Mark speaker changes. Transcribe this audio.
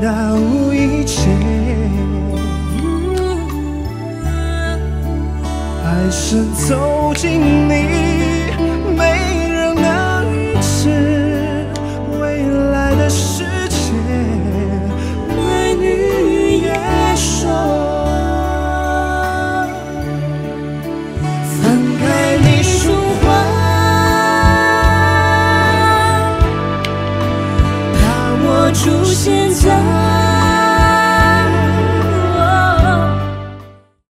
Speaker 1: 那一切，爱是走进你，没人能预知未来的事。
Speaker 2: 现在。